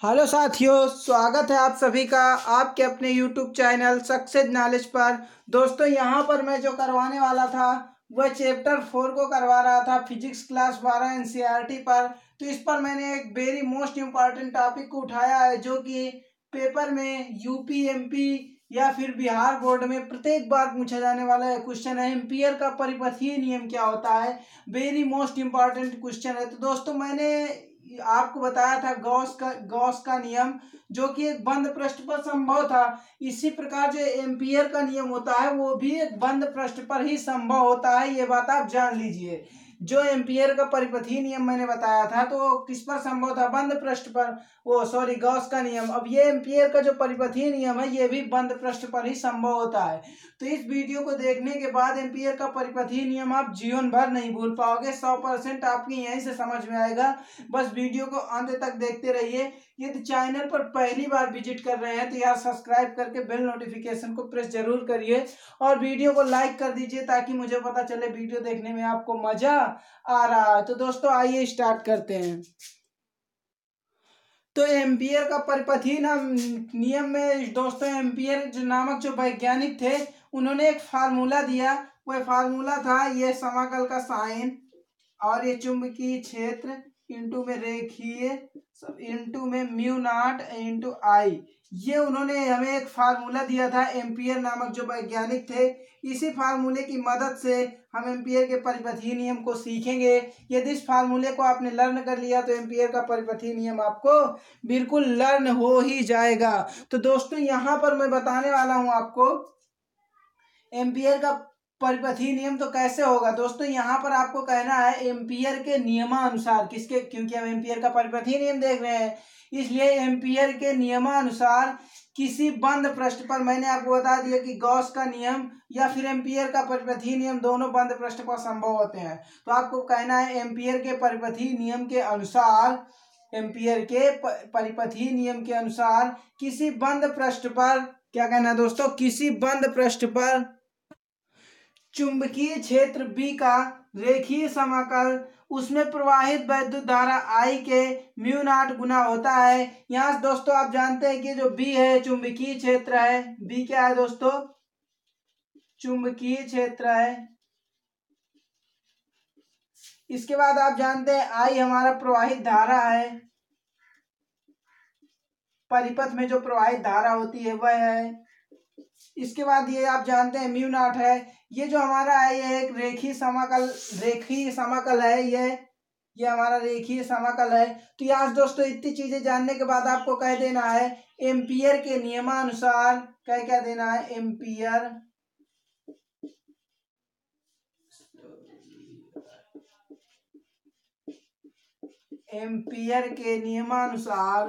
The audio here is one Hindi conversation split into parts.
हेलो साथियों, स्वागत है आप सभी का आपके अपने यूट्यूब चैनल सक्सेस नॉलेज पर। दोस्तों, यहाँ पर मैं जो करवाने वाला था, वह चैप्टर फोर को करवा रहा था फिजिक्स क्लास बारह एनसीईआरटी पर। तो इस पर मैंने एक वेरी मोस्ट इंपॉर्टेंट टॉपिक को उठाया है, जो कि पेपर में यूपी एमपी या फिर बिहार बोर्ड में प्रत्येक बार पूछा जाने वाला है क्वेश्चन है एम्पियर का परिपथीय नियम क्या होता है? वेरी मोस्ट इंपॉर्टेंट क्वेश्चन है। तो दोस्तों, मैंने आपको बताया था गॉस का गॉस का नियम, जो कि एक बंद पृष्ठ पर संभव था। इसी प्रकार जो एम्पियर का नियम होता है, वो भी एक बंद पृष्ठ पर ही संभव होता है, ये बात आप जान लीजिए। जो एम्पियर का परिपथी नियम मैंने बताया था तो किस पर संभव था? बंद पृष्ठ पर। वो सॉरी गॉस का नियम। अब ये एम्पियर का जो परिपथी नियम है, ये भी बंद पृष्ठ पर ही संभव होता है। तो इस वीडियो को देखने के बाद एम्पियर का परिपथी नियम आप जीवन भर नहीं भूल पाओगे। सौ परसेंट आपकी यहीं से समझ में आएगा। बस वीडियो को अंत तक देखते रहिए। यदि चैनल पर पहली बार विज़िट कर रहे हैं तो यार सब्सक्राइब करके बेल नोटिफिकेशन को प्रेस ज़रूर करिए और वीडियो को लाइक कर दीजिए ताकि मुझे पता चले वीडियो देखने में आपको मज़ा आ रहा है। तो दोस्तों, आइए स्टार्ट करते हैं। तो एम्पियर का परिपथी नाम नियम में दोस्तों एम्पियर जो नामक जो वैज्ञानिक थे, उन्होंने एक फार्मूला दिया। वह फार्मूला था, ये समाकल का साइन और ये चुंबकीय क्षेत्र इंटू में रेखीय इंटू में म्यू नाट इंटू आई ये उन्होंने हमें एक फार्मूला दिया था एम्पियर नामक जो वैज्ञानिक थे, इसी फार्मूले की मदद से हम एम्पियर के परिपथी नियम को सीखेंगे। यदि इस फार्मूले को आपने लर्न कर लिया तो एम्पियर का परिपथी नियम आपको बिल्कुल लर्न हो ही जाएगा। तो दोस्तों, यहाँ पर मैं बताने वाला हूँ आपको एम्पियर का परिपथी नियम तो कैसे होगा? दोस्तों, यहाँ पर आपको कहना है, एम्पियर के नियमानुसार, किसके, क्योंकि हम एम्पियर का परिपथी नियम देख रहे हैं, इसलिए एम्पियर के नियमानुसार किसी बंद पृष्ठ पर, मैंने आपको बता दिया कि गॉस का नियम या फिर एम्पियर का परिपथी नियम दोनों बंद पृष्ठ पर संभव होते हैं। तो आपको कहना है, एम्पियर के परिपथी नियम के अनुसार, एम्पियर के परिपथी नियम के अनुसार किसी बंद पृष्ठ पर, क्या कहना है दोस्तों? किसी बंद पृष्ठ पर चुंबकीय क्षेत्र बी का रेखीय समाकल, उसमें प्रवाहित वैद्युत धारा आई के म्यू नाट गुना होता है। यहाँ दोस्तों आप जानते हैं कि जो बी है, चुंबकीय क्षेत्र है। बी क्या है दोस्तों? चुंबकीय क्षेत्र है। इसके बाद आप जानते हैं आई हमारा प्रवाहित धारा है। परिपथ में जो प्रवाहित धारा होती है, वह है इसके बाद ये आप जानते हैं म्यू नाट है। ये जो हमारा है, ये एक रेखी समाकल रेखी समाकल है ये। ये हमारा रेखीय समाकल है। तो यहाँ दोस्तों इतनी चीज़ें जानने के बाद आपको कह देना है, एम्पियर के नियमानुसार क्या क्या देना है, एम्पियर। एम्पियर के नियमानुसार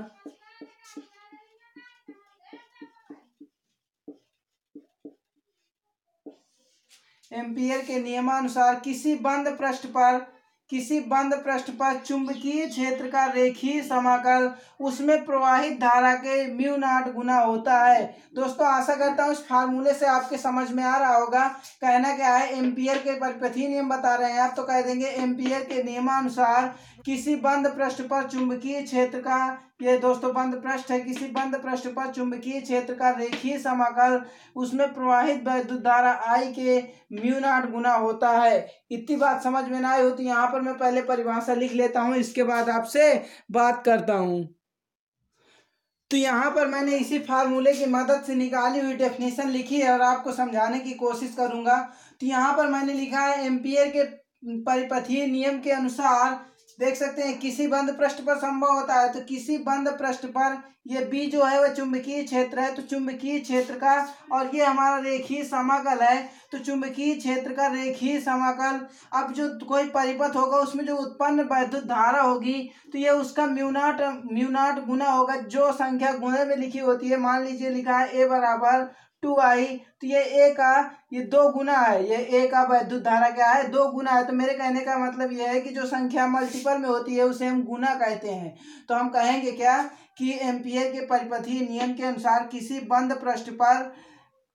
एम्पियर के नियमानुसार किसी बंद पृष्ठ पर, किसी बंद पृष्ठ पर चुंबकीय क्षेत्र का रेखीय समाकल, उसमें प्रवाहित धारा के म्यू नाट गुना होता है। दोस्तों, आशा करता हूँ इस फार्मूले से आपके समझ में आ रहा होगा। कहना क्या है, एम्पियर के परिपथी नियम बता रहे हैं आप तो कह देंगे एम्पियर के नियमानुसार किसी बंद पृष्ठ पर चुंबकीय क्षेत्र का ये दोस्तों बंद पृष्ठ है, किसी बंद पृष्ठ पर चुंबकीय क्षेत्र का रेखीय समाकल, उसमें प्रवाहित वैद्युत धारा आई के म्यूनाट गुना होता है। इतनी बात समझ में ना आई होती यहाँ पर मैं पहले परिभाषा लिख लेता हूँ, इसके बाद आपसे बात करता हूँ। तो यहाँ पर मैंने इसी फार्मूले की मदद से निकाली हुई डेफिनेशन लिखी है और आपको समझाने की कोशिश करूँगा। तो यहाँ पर मैंने लिखा है, एम्पियर के परिपथीय नियम के अनुसार देख सकते हैं, किसी बंद पृष्ठ पर संभव होता है तो किसी बंद पृष्ठ पर ये बी जो है वह चुंबकीय क्षेत्र है तो चुंबकीय क्षेत्र का, और ये हमारा रेखीय समाकल है तो चुंबकीय क्षेत्र का रेखीय समाकल, अब जो कोई परिपथ होगा, उसमें जो उत्पन्न वैद्युत धारा होगी तो ये उसका म्यूनाट म्यूनाट गुना होगा, जो संख्या गुणे में लिखी होती है, मान लीजिए लिखा है ए बराबर टू आई तो ये ए का, ये दो गुना है, ये ए का वैद्युत धारा क्या है? दो गुना है। तो मेरे कहने का मतलब ये है कि जो संख्या मल्टीपल में होती है, उसे हम गुना कहते हैं। तो हम कहेंगे क्या? कि एम्पियर के परिपथी नियम के अनुसार किसी बंद पृष्ठ पर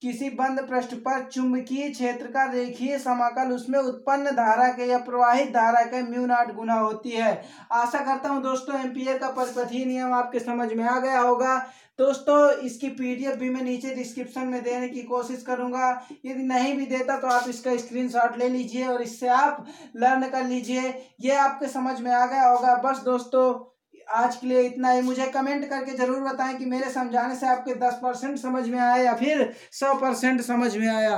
किसी बंद पृष्ठ पर चुंबकीय क्षेत्र का रेखीय समाकल, उसमें उत्पन्न धारा के या प्रवाहित धारा के म्यू नाट गुना होती है। आशा करता हूँ दोस्तों, एम्पियर का परिपथीय नियम आपके समझ में आ गया होगा। दोस्तों, इसकी पीडीएफ भी मैं नीचे डिस्क्रिप्शन में देने की कोशिश करूँगा। यदि नहीं भी देता तो आप इसका स्क्रीनशॉट ले लीजिए और इससे आप लर्न कर लीजिए। ये आपके समझ में आ गया होगा। बस दोस्तों आज के लिए इतना ही। मुझे कमेंट करके ज़रूर बताएँ कि मेरे समझाने से आपके दस परसेंट समझ में आया या फिर सौ परसेंट समझ में आया।